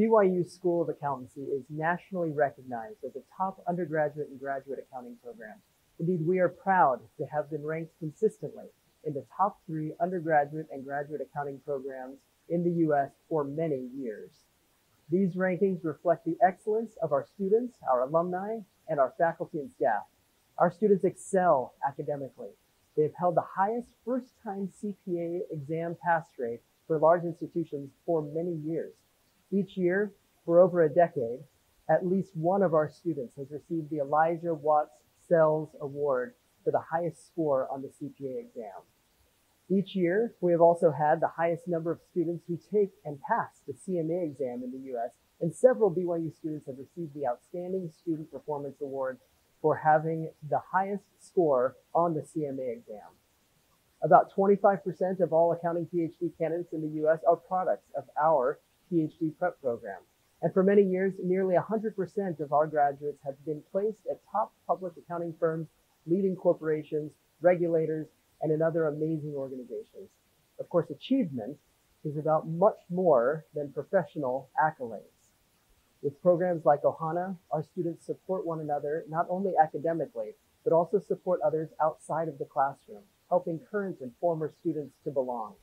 BYU School of Accountancy is nationally recognized as a top undergraduate and graduate accounting program. Indeed, we are proud to have been ranked consistently in the top three undergraduate and graduate accounting programs in the U.S. for many years. These rankings reflect the excellence of our students, our alumni, and our faculty and staff. Our students excel academically. They have held the highest first-time CPA exam pass rate for large institutions for many years. Each year, for over a decade, at least one of our students has received the Elijah Watts Sells Award for the highest score on the CPA exam. Each year, we have also had the highest number of students who take and pass the CMA exam in the US, and several BYU students have received the Outstanding Student Performance Award for having the highest score on the CMA exam. About 25% of all accounting PhD candidates in the US are products of our PhD prep program. And for many years, nearly 100% of our graduates have been placed at top public accounting firms, leading corporations, regulators, and in other amazing organizations. Of course, achievement is about much more than professional accolades. With programs like Ohana, our students support one another not only academically, but also support others outside of the classroom, helping current and former students to belong.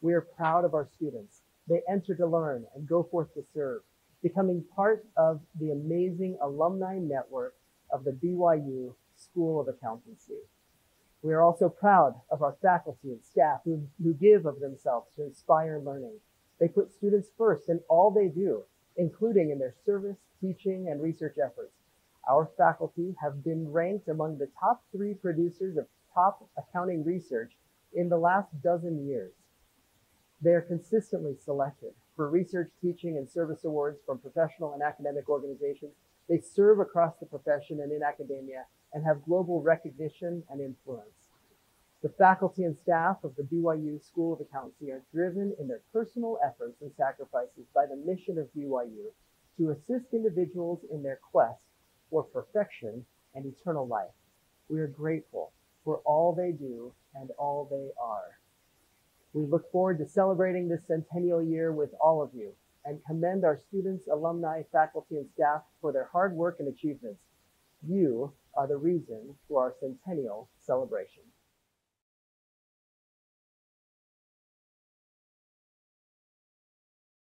We are proud of our students they enter to learn and go forth to serve, becoming part of the amazing alumni network of the BYU School of Accountancy. We are also proud of our faculty and staff who, who give of themselves to inspire learning. They put students first in all they do, including in their service, teaching, and research efforts. Our faculty have been ranked among the top three producers of top accounting research in the last dozen years. They are consistently selected for research, teaching, and service awards from professional and academic organizations. They serve across the profession and in academia and have global recognition and influence. The faculty and staff of the BYU School of Accountancy are driven in their personal efforts and sacrifices by the mission of BYU to assist individuals in their quest for perfection and eternal life. We are grateful for all they do and all they are. We look forward to celebrating this centennial year with all of you and commend our students, alumni, faculty, and staff for their hard work and achievements. You are the reason for our centennial celebration.